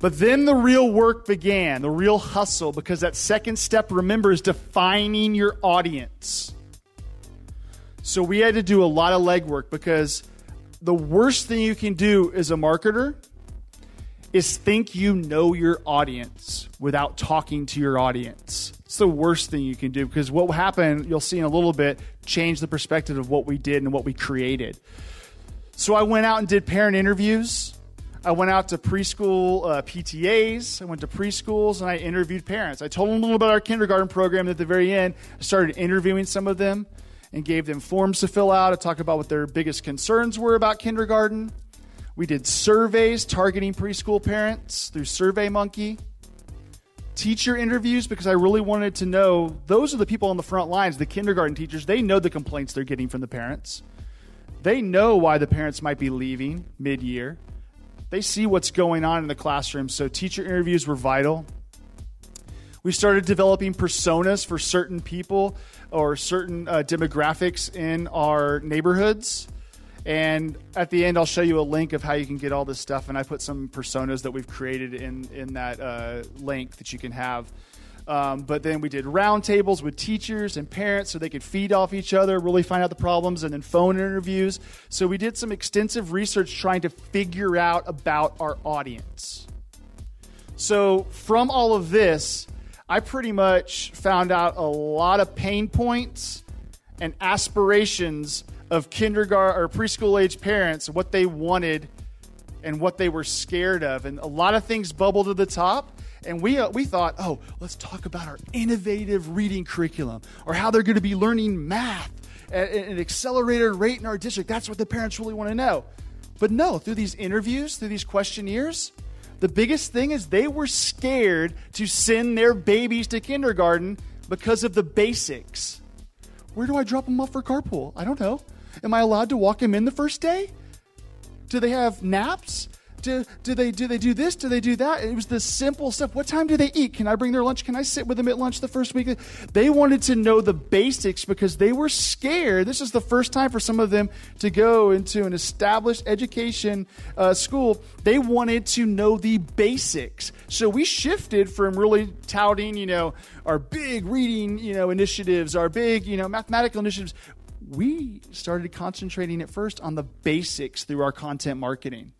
But then the real work began, the real hustle, because that second step, remember, is defining your audience. So we had to do a lot of legwork because the worst thing you can do as a marketer is think you know your audience without talking to your audience. It's the worst thing you can do because what will happen, you'll see in a little bit, change the perspective of what we did and what we created. So I went out and did parent interviews. I went out to preschool uh, PTAs. I went to preschools and I interviewed parents. I told them a little about our kindergarten program. At the very end, I started interviewing some of them and gave them forms to fill out to talk about what their biggest concerns were about kindergarten. We did surveys targeting preschool parents through SurveyMonkey. Teacher interviews because I really wanted to know those are the people on the front lines, the kindergarten teachers. They know the complaints they're getting from the parents. They know why the parents might be leaving mid year. They see what's going on in the classroom. So, teacher interviews were vital. We started developing personas for certain people or certain uh, demographics in our neighborhoods. And at the end, I'll show you a link of how you can get all this stuff. And I put some personas that we've created in, in that uh, link that you can have. Um, but then we did roundtables with teachers and parents so they could feed off each other, really find out the problems, and then phone interviews. So we did some extensive research trying to figure out about our audience. So from all of this, I pretty much found out a lot of pain points and aspirations of kindergarten or preschool age parents, what they wanted and what they were scared of. And a lot of things bubbled to the top. And we, uh, we thought, oh, let's talk about our innovative reading curriculum or how they're going to be learning math at, at an accelerated rate in our district. That's what the parents really want to know. But no, through these interviews, through these questionnaires, the biggest thing is they were scared to send their babies to kindergarten because of the basics. Where do I drop them off for carpool? I don't know. Am I allowed to walk them in the first day? Do they have naps? Do, do they do they do this? Do they do that? It was the simple stuff. What time do they eat? Can I bring their lunch? Can I sit with them at lunch the first week? They wanted to know the basics because they were scared. This is the first time for some of them to go into an established education uh, school. They wanted to know the basics. So we shifted from really touting, you know, our big reading, you know, initiatives, our big, you know, mathematical initiatives we started concentrating at first on the basics through our content marketing.